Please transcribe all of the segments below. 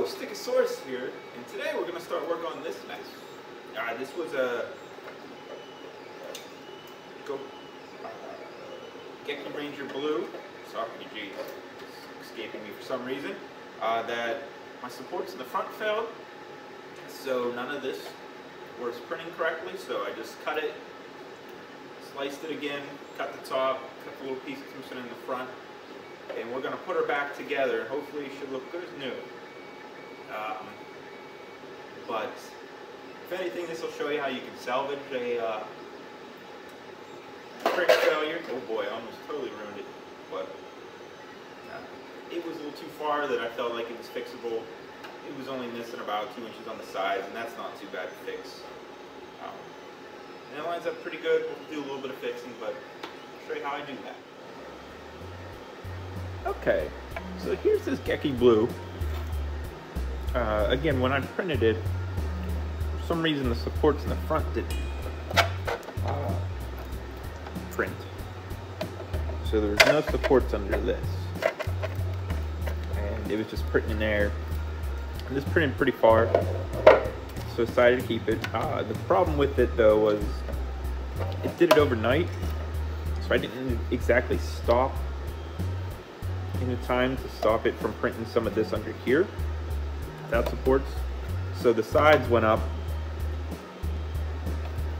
Hello, Stickasaurus here, and today we're going to start work on this mess. Uh, this was a Go Geki Ranger Blue, sorry, it's escaping me for some reason, uh, that my supports in the front failed, so none of this was printing correctly, so I just cut it, sliced it again, cut the top, cut the little piece that's missing in the front, and we're going to put her back together, and hopefully it should look good. As new. Um, but if anything, this will show you how you can salvage a uh, print failure. Oh boy, I almost totally ruined it. But uh, it was a little too far that I felt like it was fixable. It was only missing about two inches on the sides, and that's not too bad to fix. Um, and it lines up pretty good. We'll do a little bit of fixing, but I'll show you how I do that. Okay, so here's this Geki Blue uh, again, when I printed it, for some reason the supports in the front didn't uh, print. So there was no supports under this. And it was just printing in there. And this printed pretty far, so I decided to keep it. Uh, the problem with it though was it did it overnight, so I didn't exactly stop in time to stop it from printing some of this under here that supports. So the sides went up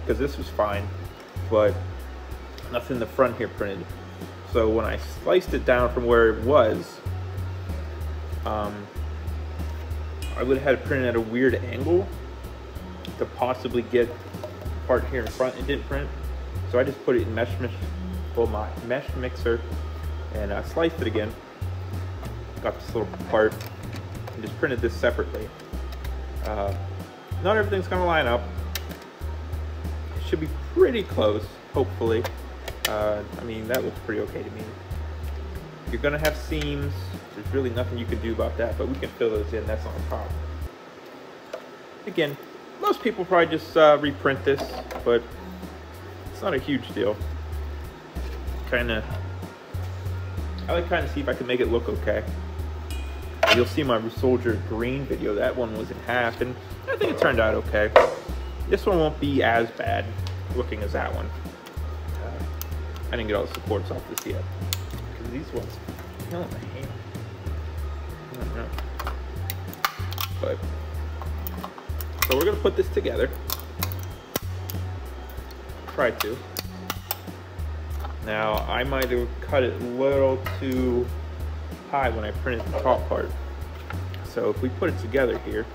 because this was fine, but nothing in the front here printed. So when I sliced it down from where it was, um, I would have had it printed at a weird angle to possibly get part here in front. It didn't print, so I just put it in mesh, mesh well, my mesh mixer and I sliced it again. Got this little part and just printed this separately. Uh, not everything's gonna line up. It should be pretty close, hopefully. Uh, I mean, that looks pretty okay to me. You're gonna have seams. There's really nothing you can do about that, but we can fill those in, that's not a problem. Again, most people probably just uh, reprint this, but it's not a huge deal. Kinda, I like kind of see if I can make it look okay. You'll see my Soldier Green video. That one was in half, and I think it turned out okay. This one won't be as bad looking as that one. Uh, I didn't get all the supports off this yet. Because these ones, killing my hand. I don't know. But, so we're going to put this together. Try to. Now, I might have cut it a little too high when I printed the top part. So if we put it together here,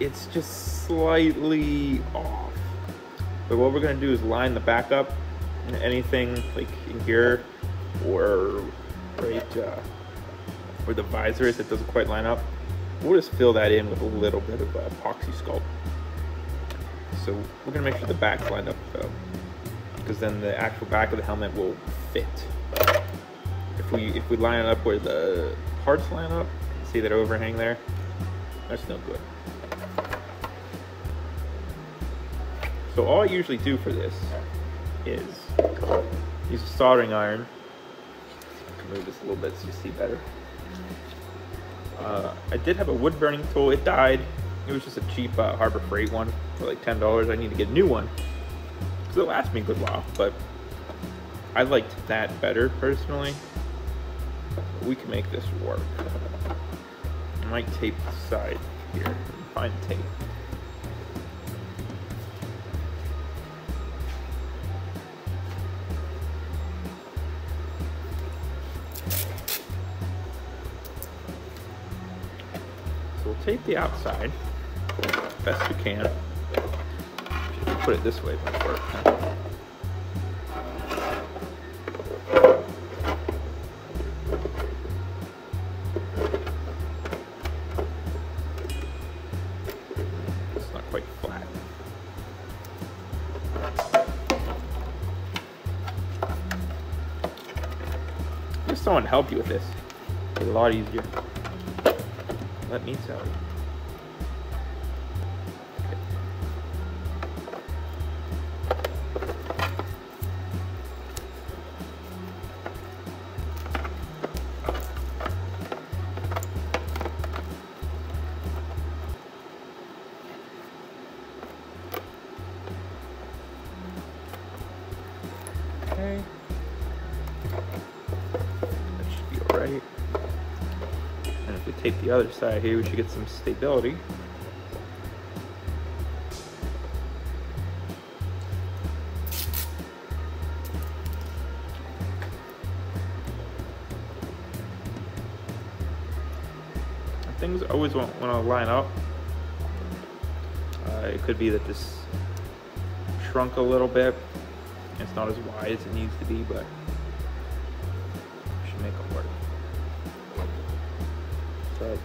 it's just slightly off. But what we're gonna do is line the back up and anything like in here or right uh, where the visor is that doesn't quite line up. We'll just fill that in with a little bit of uh, epoxy sculpt. So we're gonna make sure the back's lined up though, because then the actual back of the helmet will fit if we if we line it up where the parts line up, see that overhang there? That's no good. So all I usually do for this is use a soldering iron. move this a little bit so you see better. Uh, I did have a wood burning tool. It died. It was just a cheap uh, Harbor Freight one for like $10. I need to get a new one because it lasts me a good while. But I liked that better personally we can make this work. Might tape the side here. Find tape. So we'll tape the outside best we can. Put it this way might help you with this. It's a lot easier. Let me tell you. The other side here, we should get some stability. Things always want, want to line up. Uh, it could be that this shrunk a little bit. It's not as wide as it needs to be, but should make it work. So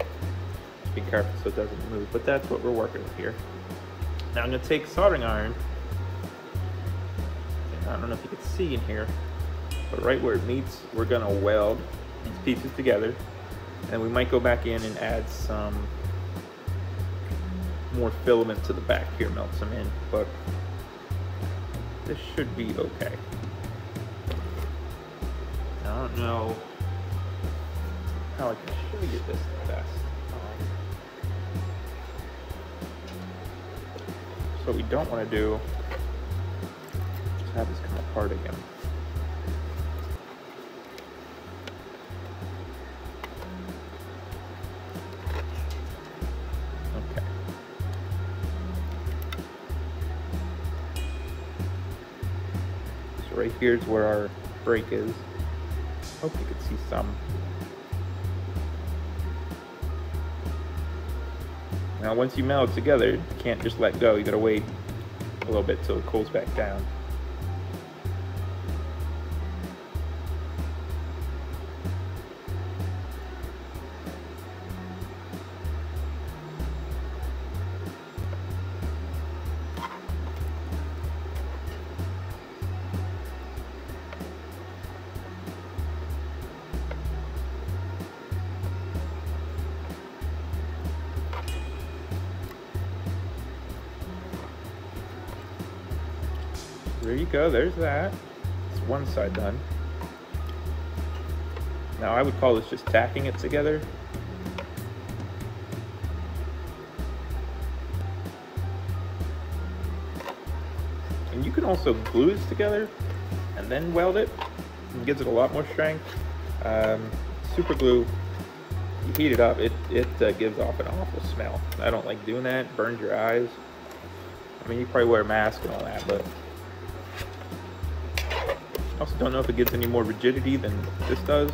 just be careful so it doesn't move. But that's what we're working with here. Now I'm gonna take soldering iron. I don't know if you can see in here, but right where it meets, we're gonna weld these pieces together. And we might go back in and add some more filament to the back here, melt some in, but this should be okay. I don't know how I can show you this. Um, so what we don't want to do is have this come apart again. Okay. So right here is where our break is. Hope you can see some. Now once you meld together, you can't just let go. You gotta wait a little bit till it cools back down. There you go, there's that. It's one side done. Now I would call this just tacking it together. And you can also glue this together and then weld it. It gives it a lot more strength. Um, super glue, you heat it up, it, it uh, gives off an awful smell. I don't like doing that, burns your eyes. I mean, you probably wear a mask and all that, but also don't know if it gives any more rigidity than this does.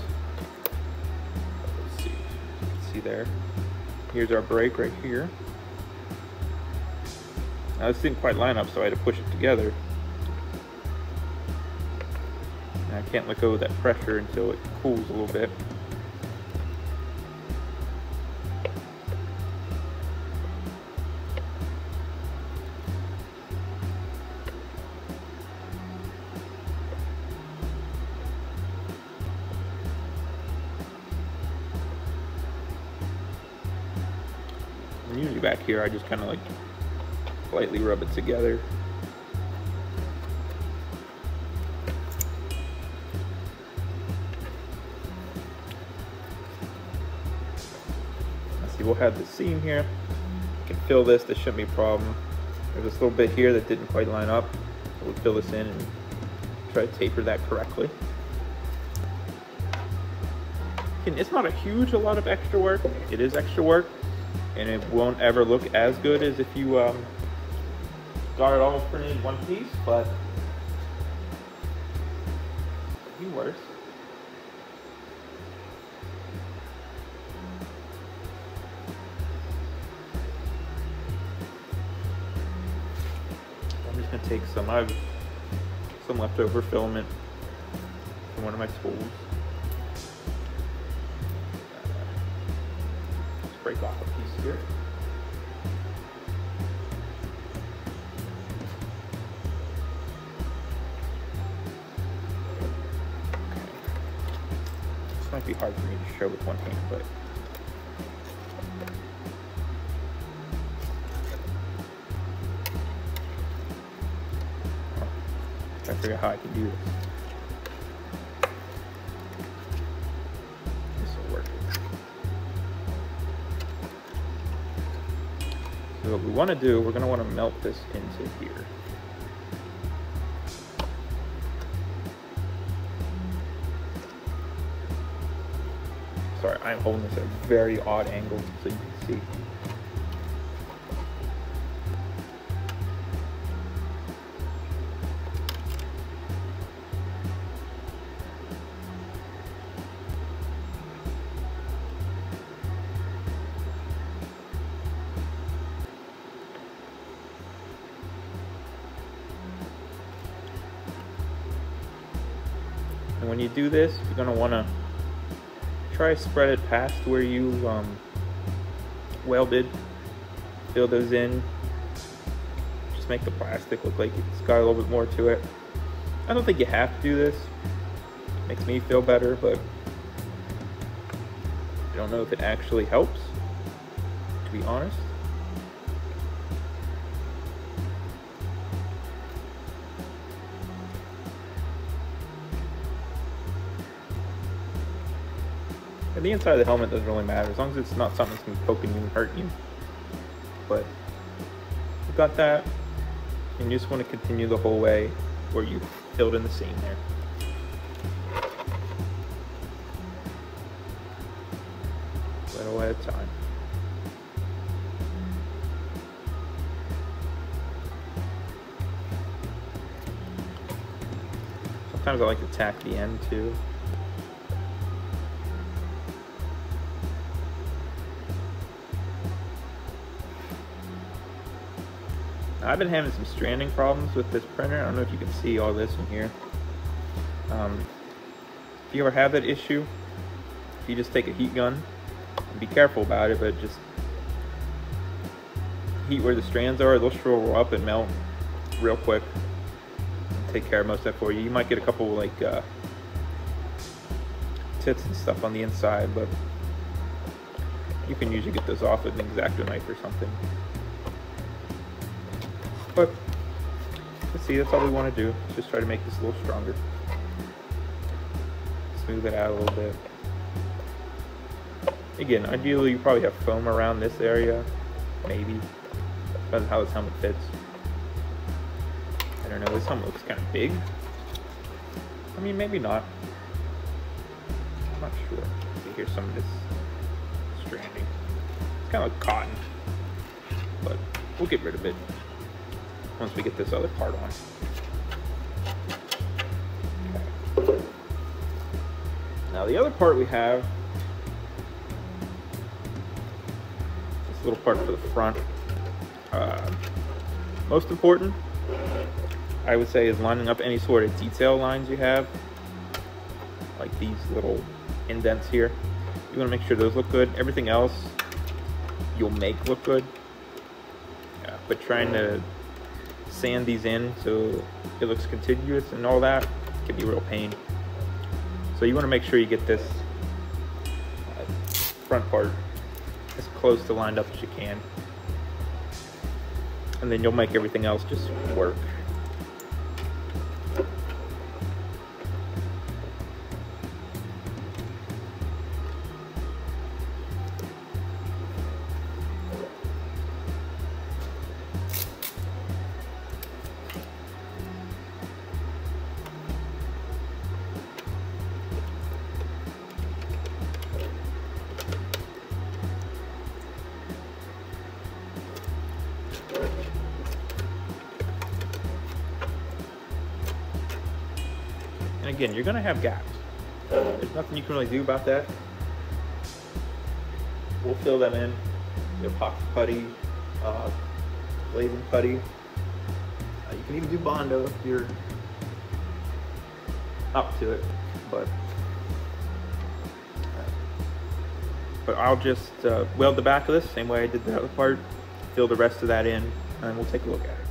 Let's see. See there. Here's our break right here. Now this didn't quite line up, so I had to push it together. And I can't let go of that pressure until it cools a little bit. And usually back here, I just kind of like lightly rub it together. Let's see, we'll have the seam here. We can fill this, this shouldn't be a problem. There's this little bit here that didn't quite line up. We'll fill this in and try to taper that correctly. It's not a huge a lot of extra work. It is extra work, and it won't ever look as good as if you um, got it all printed in one piece, but it be worse. I'm just gonna take some, I have some leftover filament from one of my spools. Break off a piece here. This might be hard for me to show with one hand, but I figure out how I can do this. So what we want to do, we're going to want to melt this into here. Sorry, I'm holding this at a very odd angle so you can see. And when you do this, you're going to want to try spread it past where you um, welded. Fill those in. Just make the plastic look like it's got a little bit more to it. I don't think you have to do this. It makes me feel better, but I don't know if it actually helps, to be honest. The inside of the helmet doesn't really matter as long as it's not something that's gonna poke you and hurt you. But you've got that, and you just want to continue the whole way where you filled in the seam there. Little at a time. Sometimes I like to tack the end too. I've been having some stranding problems with this printer. I don't know if you can see all this in here. Um, if you ever have that issue, if you just take a heat gun, be careful about it, but just heat where the strands are, they'll shrivel up and melt real quick. Take care of most of that for you. You might get a couple like uh, tits and stuff on the inside, but you can usually get those off with an X-Acto knife or something. But let's see, that's all we want to do. Just try to make this a little stronger. Smooth it out a little bit. Again, ideally you probably have foam around this area. Maybe. Depends how this helmet fits. I don't know, this helmet looks kind of big. I mean, maybe not. I'm not sure. See, here's some of this stranding. It's kind of like cotton. But we'll get rid of it once we get this other part on. Now the other part we have, this little part for the front. Uh, most important, I would say, is lining up any sort of detail lines you have, like these little indents here. You want to make sure those look good. Everything else you'll make look good. Yeah, but trying to sand these in so it looks continuous and all that can be real pain. So you want to make sure you get this uh, front part as close to lined up as you can. And then you'll make everything else just work. You're gonna have gaps. There's nothing you can really do about that. We'll fill them in. You epoxy putty, uh, glazing putty. Uh, you can even do Bondo if you're up to it, but but I'll just uh, weld the back of this same way I did the other part, fill the rest of that in, and we'll take a look at it.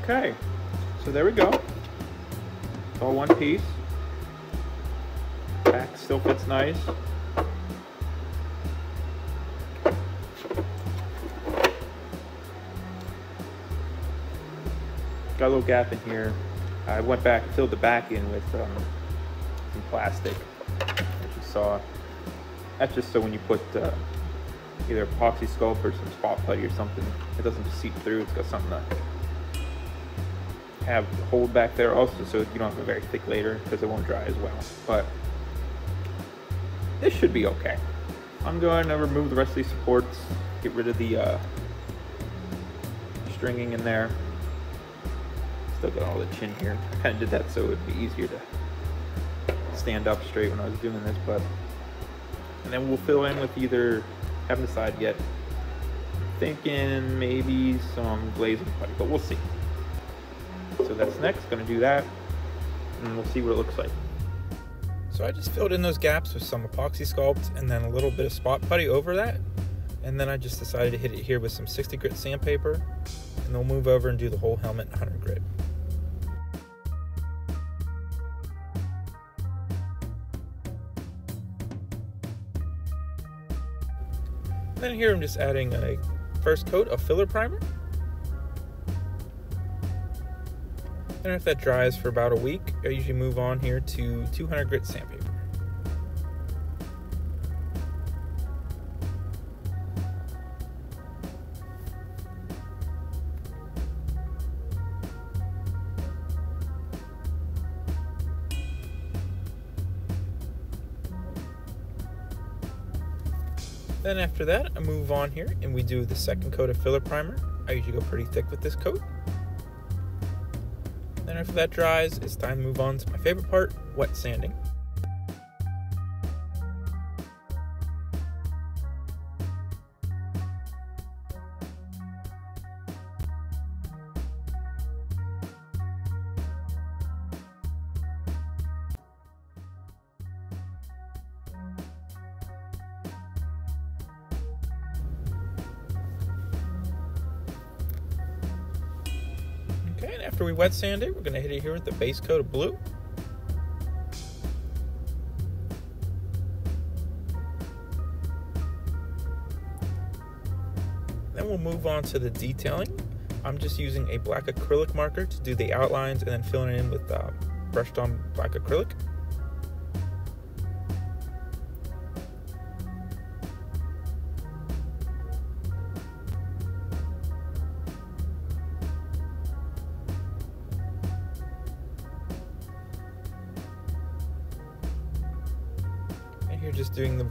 Okay, so there we go. It's all one piece. Back still fits nice. Got a little gap in here. I went back, and filled the back in with um, some plastic, as you saw. That's just so when you put uh, either epoxy sculpt or some spot putty or something, it doesn't seep through. It's got something to have hold back there also so you don't have a very thick layer because it won't dry as well. But this should be okay. I'm going to remove the rest of these supports, get rid of the uh, stringing in there. Still got all the chin here. I kind of did that so it would be easier to stand up straight when I was doing this, but and then we'll fill in with either, haven't decided yet, thinking maybe some glazing putty, but we'll see. So that's next, gonna do that, and we'll see what it looks like. So I just filled in those gaps with some epoxy sculpt and then a little bit of spot putty over that. And then I just decided to hit it here with some 60 grit sandpaper and then we'll move over and do the whole helmet 100 grit. then here I'm just adding a first coat of filler primer. And if that dries for about a week, I usually move on here to 200 grit sandpaper. Then after that, I move on here and we do the second coat of filler primer. I usually go pretty thick with this coat. Then after that dries, it's time to move on to my favorite part, wet sanding. Wet sand it, we're going to hit it here with the base coat of blue. Then we'll move on to the detailing. I'm just using a black acrylic marker to do the outlines and then filling it in with uh, brushed on black acrylic.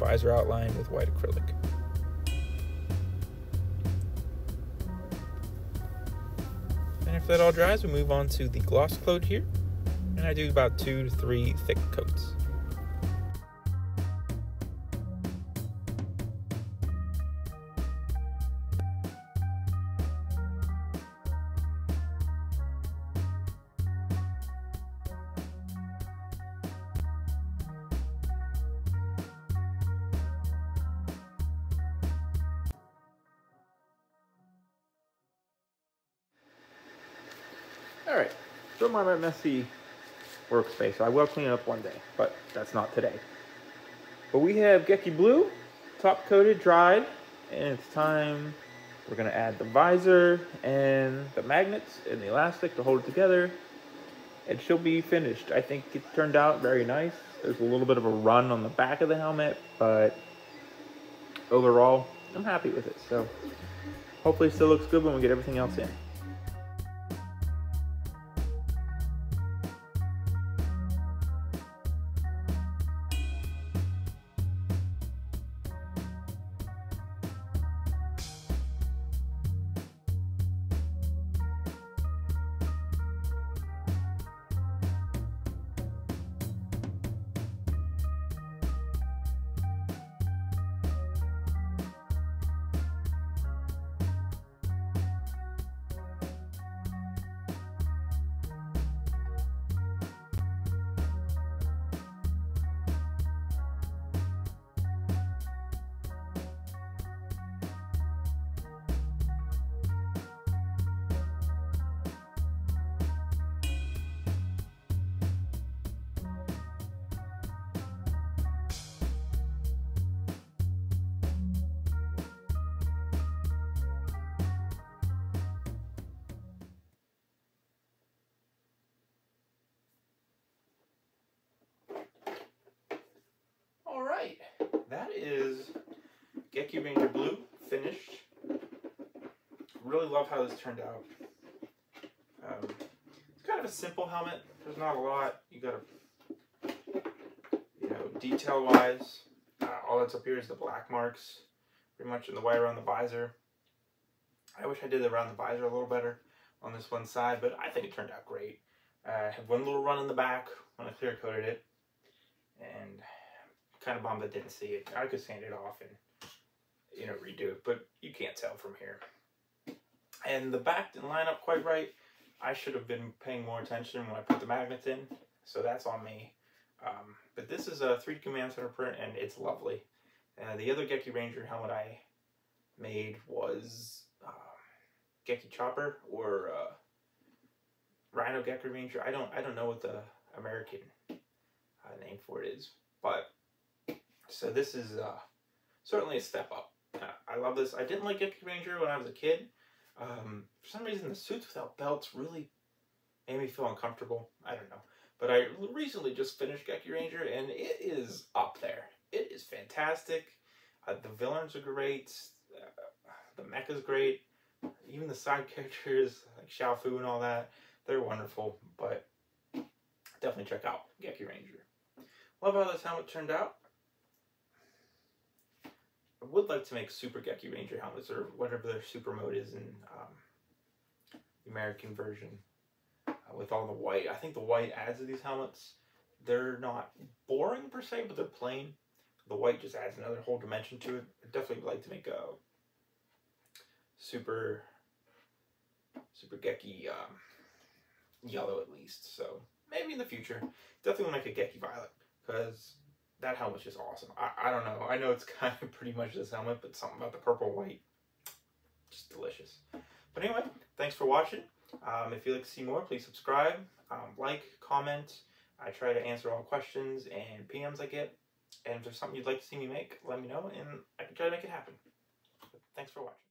Visor outline with white acrylic. And if that all dries, we move on to the gloss coat here. And I do about two to three thick coats. All right, still my messy workspace. I will clean it up one day, but that's not today. But we have Geki Blue, top coated, dried, and it's time. We're gonna add the visor and the magnets and the elastic to hold it together. And she'll be finished. I think it turned out very nice. There's a little bit of a run on the back of the helmet, but overall, I'm happy with it. So hopefully it still looks good when we get everything else in. Is Geki Ranger Blue, finished. Really love how this turned out. Um, it's kind of a simple helmet. There's not a lot. You got to, you know, detail-wise, uh, all that's up here is the black marks, pretty much in the white around the visor. I wish I did around the visor a little better on this one side, but I think it turned out great. Uh, I had one little run in the back when I clear coated it, and kind of bummed I didn't see it. I could sand it off and, you know, redo it, but you can't tell from here. And the back didn't line up quite right. I should have been paying more attention when I put the magnets in, so that's on me. Um, but this is a 3D Command Center print, and it's lovely. Uh, the other Geki Ranger helmet I made was uh, Geki Chopper or uh, Rhino Geki Ranger. I don't I don't know what the American uh, name for it is, but so this is uh, certainly a step up. Uh, I love this. I didn't like Geki Ranger when I was a kid. Um, for some reason, the suits without belts really made me feel uncomfortable. I don't know. But I recently just finished Geki Ranger, and it is up there. It is fantastic. Uh, the villains are great. Uh, the mech is great. Even the side characters, like Xiao Fu and all that, they're wonderful. But definitely check out Geki Ranger. Love how this helmet turned out. I would like to make Super Geki Ranger helmets or whatever their super mode is in um, the American version uh, with all the white. I think the white adds to these helmets. They're not boring per se, but they're plain. The white just adds another whole dimension to it. I definitely would like to make a super, super Geki um, yellow at least. So maybe in the future. Definitely want to make a Geki Violet because that helmet's just awesome. I, I don't know. I know it's kind of pretty much this helmet, but something about the purple white, just delicious. But anyway, thanks for watching. Um, if you'd like to see more, please subscribe, um, like, comment. I try to answer all questions and PMs I get. And if there's something you'd like to see me make, let me know, and I can try to make it happen. But thanks for watching.